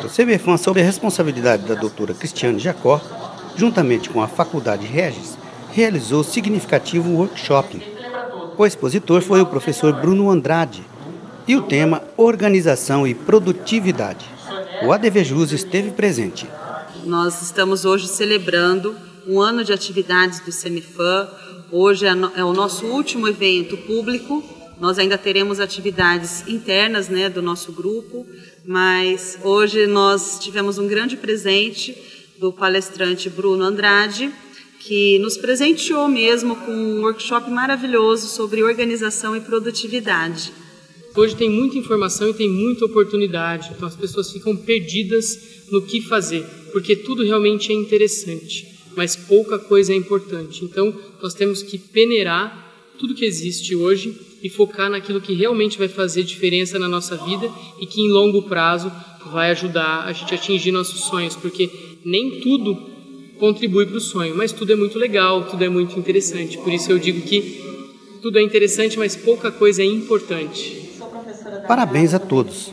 projeto CBFAM, sob a responsabilidade da doutora Cristiane Jacó, juntamente com a Faculdade Regis, realizou significativo workshop. O expositor foi o professor Bruno Andrade e o tema Organização e Produtividade. O ADV Jus esteve presente. Nós estamos hoje celebrando um ano de atividades do Semifam. Hoje é, é o nosso último evento público. Nós ainda teremos atividades internas né, do nosso grupo, mas hoje nós tivemos um grande presente do palestrante Bruno Andrade, que nos presenteou mesmo com um workshop maravilhoso sobre organização e produtividade. Hoje tem muita informação e tem muita oportunidade, então as pessoas ficam perdidas no que fazer, porque tudo realmente é interessante, mas pouca coisa é importante. Então nós temos que peneirar tudo que existe hoje e focar naquilo que realmente vai fazer diferença na nossa vida e que em longo prazo vai ajudar a gente a atingir nossos sonhos, porque nem tudo contribui para o sonho, mas tudo é muito legal, tudo é muito interessante. Por isso eu digo que tudo é interessante, mas pouca coisa é importante. Parabéns a todos.